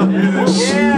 out. Yeah, yeah.